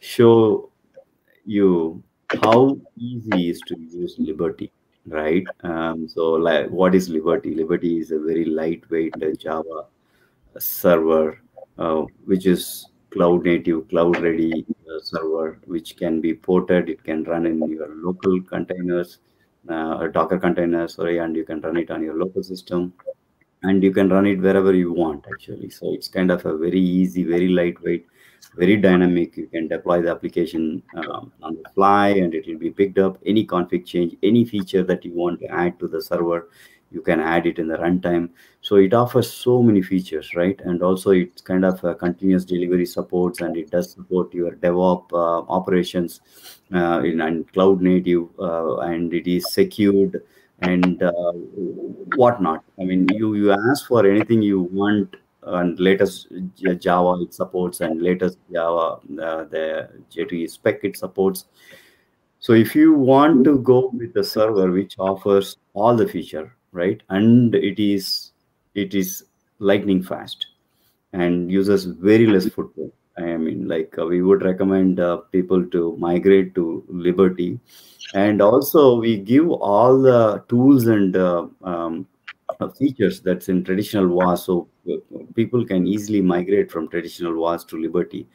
show you how easy is to use Liberty, right? Um, so, like, what is Liberty? Liberty is a very lightweight Java server, uh, which is cloud native, cloud ready uh, server, which can be ported. It can run in your local containers, uh, Docker containers, sorry, and you can run it on your local system and you can run it wherever you want actually. So it's kind of a very easy very lightweight very dynamic. You can deploy the application um, on the fly and it will be picked up. Any config change any feature that you want to add to the server you can add it in the runtime. So it offers so many features right? And also it's kind of a continuous delivery supports and it does support your DevOps uh, operations uh, in and cloud native uh, and it is secured and uh, whatnot. I mean, you you ask for anything you want, and latest Java it supports, and latest Java uh, the J2E spec it supports. So if you want to go with the server which offers all the feature, right, and it is it is lightning fast and uses very less footprint. I mean, like uh, we would recommend uh, people to migrate to Liberty. And also we give all the tools and uh, um, features that's in traditional WAS so people can easily migrate from traditional WAS to Liberty.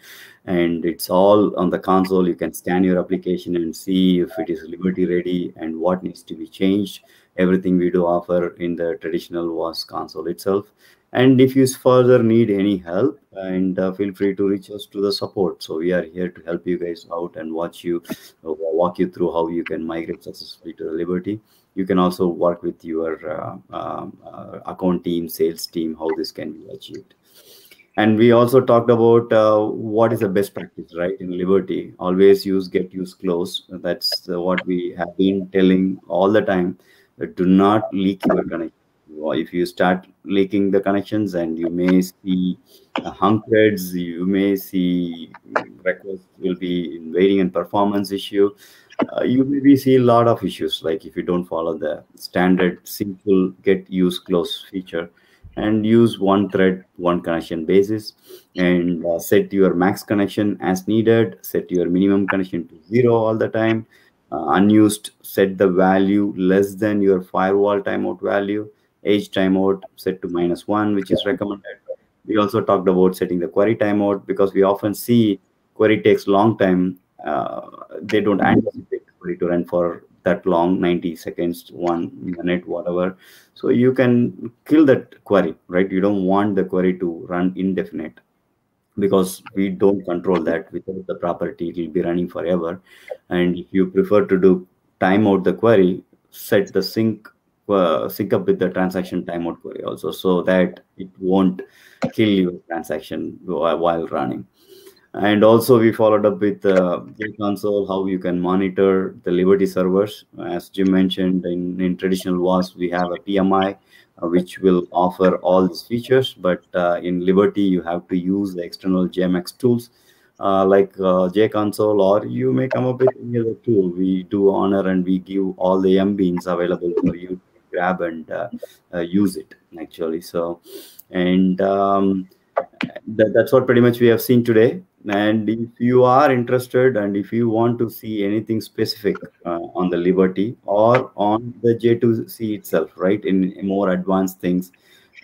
And it's all on the console. You can scan your application and see if it is Liberty ready and what needs to be changed. Everything we do offer in the traditional WAS console itself and if you further need any help and uh, feel free to reach us to the support. So we are here to help you guys out and watch you uh, walk you through how you can migrate successfully to liberty. You can also work with your uh, um, uh, account team sales team how this can be achieved. And we also talked about uh, what is the best practice right in liberty? Always use get use close. That's what we have been telling all the time. Do not leak your connection if you start leaking the connections and you may see uh, hung threads, you may see requests will be in waiting and performance issue. Uh, you maybe see a lot of issues like if you don't follow the standard simple get use close feature and use one thread one connection basis and uh, set your max connection as needed set your minimum connection to zero all the time uh, unused set the value less than your firewall timeout value age timeout set to minus one, which is recommended. We also talked about setting the query timeout because we often see query takes long time. Uh, they don't anticipate query to run for that long 90 seconds one minute whatever. So you can kill that query right? You don't want the query to run indefinite because we don't control that. Without the property it will be running forever. And if you prefer to do timeout the query set the sync uh, sync up with the transaction timeout query also so that it won't kill your transaction while running and also we followed up with uh, console how you can monitor the liberty servers as jim mentioned in, in traditional was we have a pmi uh, which will offer all these features but uh, in liberty you have to use the external jmx tools uh, like uh, JConsole, or you may come up with any other tool. We do honor and we give all the MBeans available for you grab and uh, uh, use it actually. So and um, that, that's what pretty much we have seen today. And if you are interested and if you want to see anything specific uh, on the liberty or on the j2c itself right in, in, more advanced things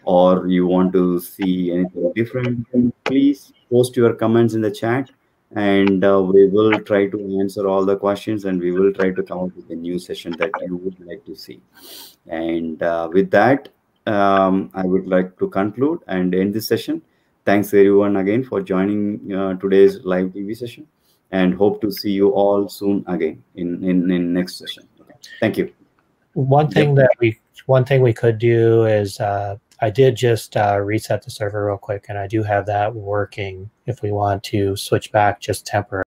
or you want to see anything different please post your comments in the chat and uh, we will try to answer all the questions and we will try to come up with a new session that you would like to see and uh, with that um, i would like to conclude and end this session thanks everyone again for joining uh, today's live tv session and hope to see you all soon again in in, in next session okay. thank you one thing yep. that we one thing we could do is uh, I did just uh, reset the server real quick, and I do have that working if we want to switch back just temporarily.